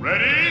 Ready?